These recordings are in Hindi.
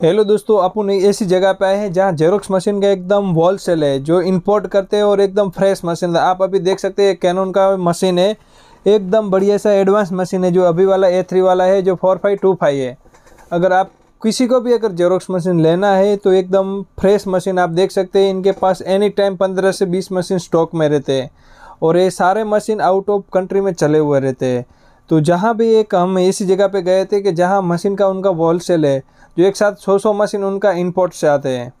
हेलो दोस्तों अपन ऐसी जगह पे आए हैं जहाँ जेरोक्स मशीन का एकदम वॉल सेल है, जो इंपोर्ट करते हैं और एकदम फ्रेश मशीन है। आप अभी देख सकते हैं कैनन का मशीन है। एकदम बढ़िया सा एडवांस मशीन है, जो अभी वाला ए थ्री वाला है, जो फोर फाइव टू फाइव है। अगर आप किसी को भी अगर जेरोक्स मशीन लेना है तो एकदम फ्रेश मशीन आप देख सकते हैं, इनके पास एनी टाइम पंद्रह से बीस मशीन स्टॉक में रहते हैं। और ये सारे मशीन आउट ऑफ़ कंट्री में चले हुए रहते हैं। तो जहाँ भी एक हम ऐसी जगह पे गए थे कि जहाँ मशीन का उनका वॉल सेल है, जो एक साथ सौ सौ मशीन उनका इंपोर्ट से आते हैं।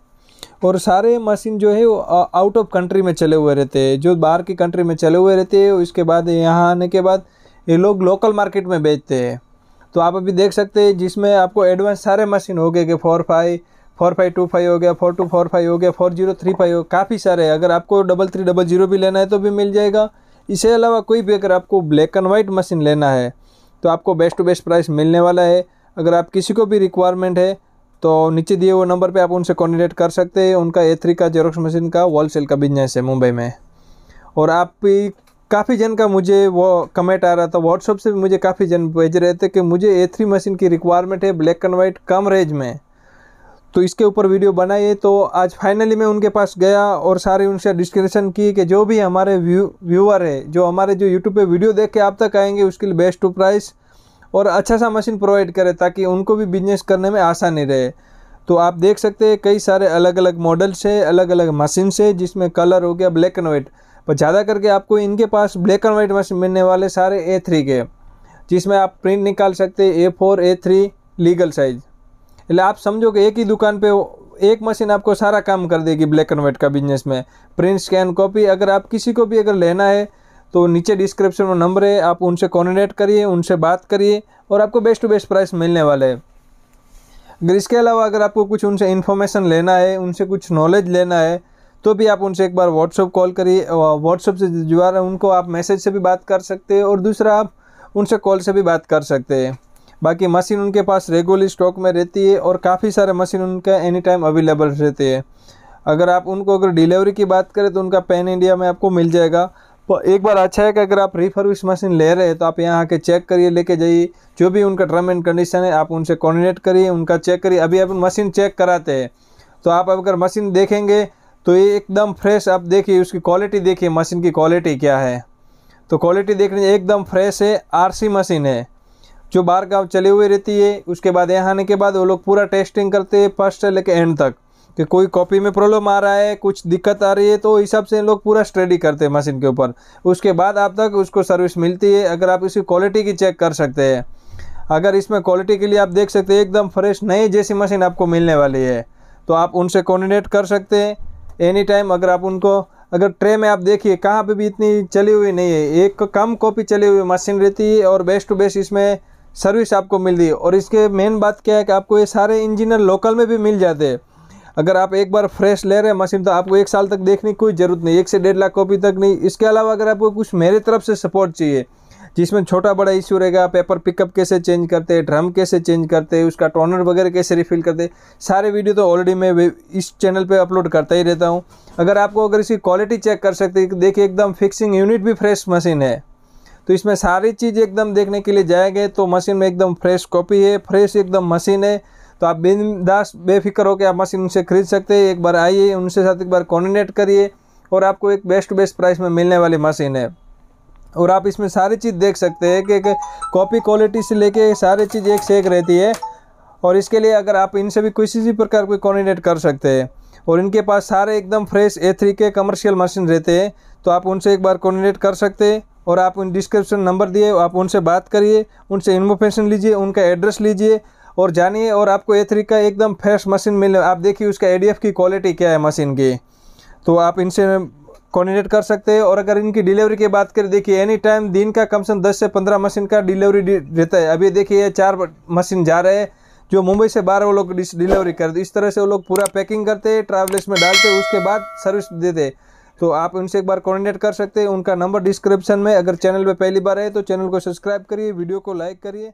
और सारे मशीन जो है वो आउट ऑफ़ कंट्री में चले हुए रहते हैं। जो बाहर की कंट्री में चले हुए रहते हैं, उसके बाद यहाँ आने के बाद ये लोग लोकल मार्केट में बेचते हैं। तो आप अभी देख सकते हैं, जिसमें आपको एडवांस सारे मशीन हो गए कि four five four five two five हो गया फोर टू फोर फाइव हो गया फोर ज़ीरो थ्री फाइव हो काफ़ी सारे अगर आपको डबल थ्री डबल ज़ीरो भी लेना है तो भी मिल जाएगा। इसके अलावा कोई भी अगर आपको ब्लैक एंड वाइट मशीन लेना है तो आपको बेस्ट टू बेस्ट प्राइस मिलने वाला है। अगर आप किसी को भी रिक्वायरमेंट है तो नीचे दिए हुए नंबर पे आप उनसे कॉन्टेक्ट कर सकते हैं। उनका ए थ्री का जेरोक्स मशीन का वॉल सेल का बिज़नेस है मुंबई में। और आप भी काफ़ी जन का मुझे वो कमेंट आ रहा था व्हाट्सअप से भी मुझे काफ़ी जन भेज रहे थे कि मुझे ए थ्री मशीन की रिक्वायरमेंट है ब्लैक एंड वाइट कम रेंज में। तो इसके ऊपर वीडियो बनाइए। तो आज फाइनली मैं उनके पास गया और सारे उनसे डिस्कशन की कि जो भी हमारे व्यू व्यूअर है, जो हमारे जो यूट्यूब पे वीडियो देख के आप तक आएँगे, उसके लिए बेस्ट प्राइस और अच्छा सा मशीन प्रोवाइड करें ताकि उनको भी बिज़नेस करने में आसानी रहे। तो आप देख सकते हैं कई सारे अलग अलग मॉडल्स है अलग अलग मशीन से जिसमें कलर हो गया ब्लैक एंड वाइट पर ज़्यादा करके आपको इनके पास ब्लैक एंड वाइट मशीन मिलने वाले सारे ए थ्री के, जिसमें आप प्रिंट निकाल सकते A four A three legal size એટલે आप समझो कि एक ही दुकान पे एक मशीन आपको सारा काम कर देगी ब्लैक एंड वाइट का बिजनेस में प्रिंट स्कैन कॉपी अगर आप किसी को भी अगर लेना है तो नीचे डिस्क्रिप्शन में नंबर है आप उनसे कॉन्टेक्ट करिए उनसे बात करिए और आपको बेस्ट टू बेस्ट प्राइस मिलने वाले हैं अगर इसके अलावा अगर आपको कुछ उनसे इन्फॉर्मेशन लेना है उनसे कुछ नॉलेज लेना है तो भी आप उनसे एक बार व्हाट्सअप कॉल करिए व्हाट्सअप से जुड़ा रहे उनको आप मैसेज से भी बात कर सकते हैं और दूसरा आप उनसे कॉल से भी बात कर सकते हैं बाकी मशीन उनके पास रेगुलर स्टॉक में रहती है और काफ़ी सारे मशीन उनका एनी टाइम अवेलेबल रहते हैं। अगर आप उनको, अगर डिलीवरी की बात करें तो उनका पैन इंडिया में आपको मिल जाएगा। तो एक बार अच्छा है कि अगर आप रिफर्विश मशीन ले रहे हैं तो आप यहाँ आके चेक करिए, लेके जाइए। जो भी उनका टर्म एंड कंडीशन है, आप उनसे कोऑर्डिनेट करिए, उनका चेक करिए। अभी आप मशीन चेक कराते हैं तो आप अगर मशीन देखेंगे तो ये एकदम फ्रेश आप देखिए, उसकी क्वालिटी देखिए मशीन की क्वालिटी क्या है। तो क्वालिटी देखने, एकदम फ्रेश है आरसी मशीन है। जो बाहर गाँव चले हुए रहती है, उसके बाद यहाँ आने के बाद वो लोग पूरा टेस्टिंग करते हैं फ़र्स्ट से लेके एंड तक, कि कोई कॉपी में प्रॉब्लम आ रहा है, कुछ दिक्कत आ रही है तो हिसाब से लोग पूरा स्टडी करते हैं मशीन के ऊपर। उसके बाद आप तक उसको सर्विस मिलती है, अगर आप इसकी क्वालिटी की चेक कर सकते हैं। अगर इसमें क्वालिटी के लिए आप देख सकते हैं, एकदम फ्रेश नई जैसी मशीन आपको मिलने वाली है तो आप उनसे कोऑर्डिनेट कर सकते हैं। एनी टाइम अगर आप उनको, अगर ट्रे में आप देखिए, कहाँ पे भी इतनी चली हुई नहीं है, एक कम कॉपी चली हुई मशीन रहती है, और बेस्ट टू बेस्ट इसमें सर्विस आपको मिल रही है। और इसके मेन बात क्या है कि आपको ये सारे इंजीनियर लोकल में भी मिल जाते हैं। अगर आप एक बार फ्रेश ले रहे हैं मशीन तो आपको एक साल तक देखने की कोई ज़रूरत नहीं, एक से डेढ़ लाख कॉपी तक नहीं। इसके अलावा अगर आपको कुछ मेरे तरफ़ से सपोर्ट चाहिए, जिसमें छोटा बड़ा इश्यू रहेगा पेपर पिकअप कैसे चेंज करते हैं ड्रम कैसे चेंज करते हैं, उसका टोनर वगैरह कैसे रिफिल करते सारे वीडियो तो ऑलरेडी मैं इस चैनल पे अपलोड करता ही रहता हूँ। अगर आपको अगर इसकी क्वालिटी चेक कर सकते देखिए एकदम फिक्सिंग यूनिट भी फ्रेश मशीन है। तो इसमें सारी चीज़ एकदम देखने के लिए जाएँगे तो मशीन में एकदम फ्रेश कॉपी है, फ्रेश एकदम मशीन है। तो आप बिंदास बेफिक्र होकर आप मशीन उनसे खरीद सकते हैं। एक बार आइए, उनसे साथ एक बार कोऑर्डिनेट करिए और आपको एक बेस्ट बेस्ट प्राइस में मिलने वाली मशीन है। और आप इसमें सारी चीज़ देख सकते हैं कि कॉपी क्वालिटी से लेके सारी चीज़ एक से एक रहती है। और इसके लिए अगर आप इनसे भी किसी भी प्रकार कोई कोऑर्डिनेट कर सकते हैं और इनके पास सारे एकदम फ्रेश ए के कमर्शियल मशीन रहते हैं तो आप उनसे एक बार कोऑर्डिनेट कर सकते हैं। और आप उन डिस्क्रिप्शन नंबर दिए, आप उनसे बात करिए, उनसे इन्फॉर्मेशन लीजिए, उनका एड्रेस लीजिए और जानिए और आपको ए थ्री का एकदम फ्रेश मशीन मिले आप देखिए उसका एडीएफ की क्वालिटी क्या है मशीन की। तो आप इनसे कोऑर्डिनेट कर सकते हैं और अगर इनकी डिलीवरी की बात करें, देखिए एनी टाइम दिन का कम से कम दस से पंद्रह मशीन का डिलीवरी रहता है। अभी देखिए ये चार मशीन जा रहे हैं, जो मुंबई से बारह वो लोग डिलीवरी करते इस तरह से वो लोग पूरा पैकिंग करते हैं ट्रैवलर्स में डालते हैं, उसके बाद सर्विस देते तो आप उनसे एक बार कॉर्डिनेट कर सकते हैं। उनका नंबर डिस्क्रिप्शन में अगर चैनल पर पहली बार है तो चैनल को सब्सक्राइब करिए वीडियो को लाइक करिए।